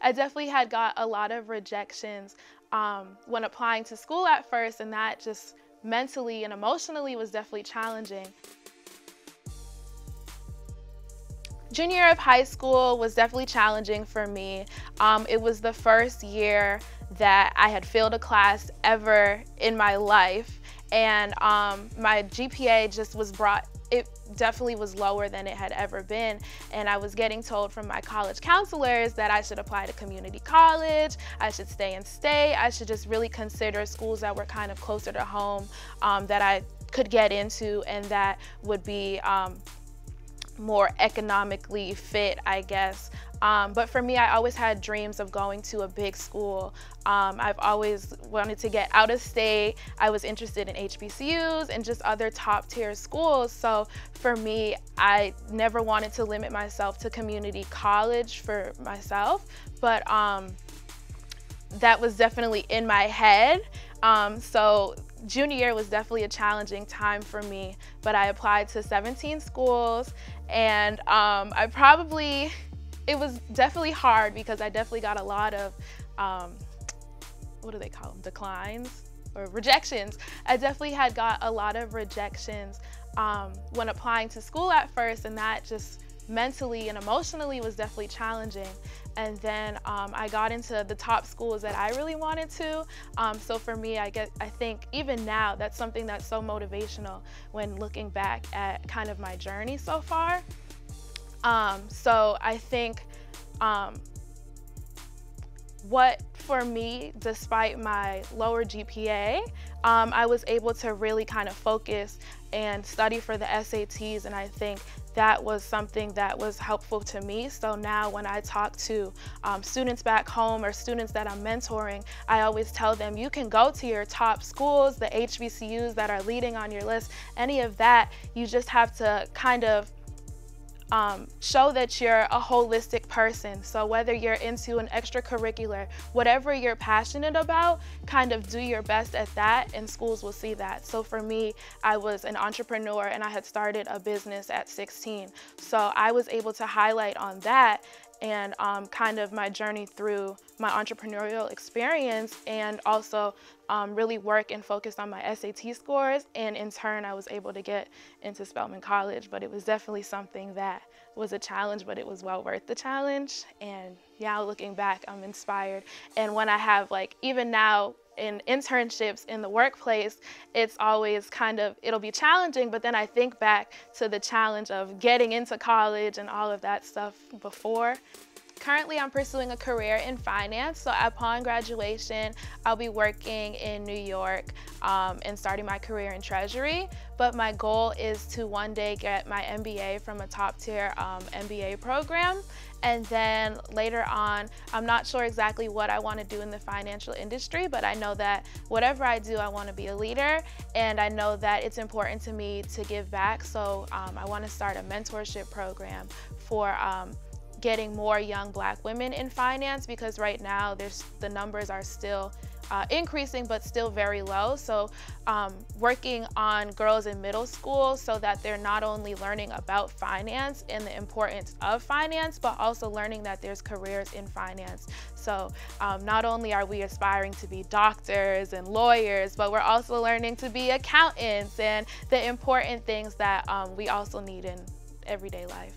I definitely had got a lot of rejections um, when applying to school at first, and that just mentally and emotionally was definitely challenging. Junior year of high school was definitely challenging for me. Um, it was the first year that I had failed a class ever in my life, and um, my GPA just was brought it definitely was lower than it had ever been. And I was getting told from my college counselors that I should apply to community college, I should stay in state, I should just really consider schools that were kind of closer to home um, that I could get into and that would be um, more economically fit, I guess. Um, but for me, I always had dreams of going to a big school. Um, I've always wanted to get out of state. I was interested in HBCUs and just other top tier schools. So for me, I never wanted to limit myself to community college for myself. But um, that was definitely in my head. Um, so junior year was definitely a challenging time for me, but I applied to 17 schools and um, I probably, it was definitely hard because I definitely got a lot of, um, what do they call them, declines or rejections. I definitely had got a lot of rejections um, when applying to school at first and that just mentally and emotionally was definitely challenging. And then um, I got into the top schools that I really wanted to. Um, so for me, I get, I think even now, that's something that's so motivational when looking back at kind of my journey so far. Um, so I think um, what for me, despite my lower GPA, um, I was able to really kind of focus and study for the SATs and I think that was something that was helpful to me. So now when I talk to um, students back home or students that I'm mentoring, I always tell them you can go to your top schools, the HBCUs that are leading on your list, any of that, you just have to kind of um, show that you're a holistic person. So whether you're into an extracurricular, whatever you're passionate about, kind of do your best at that and schools will see that. So for me, I was an entrepreneur and I had started a business at 16. So I was able to highlight on that and um, kind of my journey through my entrepreneurial experience and also um, really work and focus on my SAT scores. And in turn, I was able to get into Spelman College, but it was definitely something that was a challenge, but it was well worth the challenge. And now looking back, I'm inspired. And when I have like, even now, in internships in the workplace, it's always kind of, it'll be challenging, but then I think back to the challenge of getting into college and all of that stuff before. Currently, I'm pursuing a career in finance. So upon graduation, I'll be working in New York um, and starting my career in treasury. But my goal is to one day get my MBA from a top tier um, MBA program. And then later on, I'm not sure exactly what I want to do in the financial industry, but I know that whatever I do, I want to be a leader. And I know that it's important to me to give back. So um, I want to start a mentorship program for um, getting more young black women in finance because right now there's the numbers are still uh, increasing but still very low. So um, working on girls in middle school so that they're not only learning about finance and the importance of finance, but also learning that there's careers in finance. So um, not only are we aspiring to be doctors and lawyers, but we're also learning to be accountants and the important things that um, we also need in everyday life.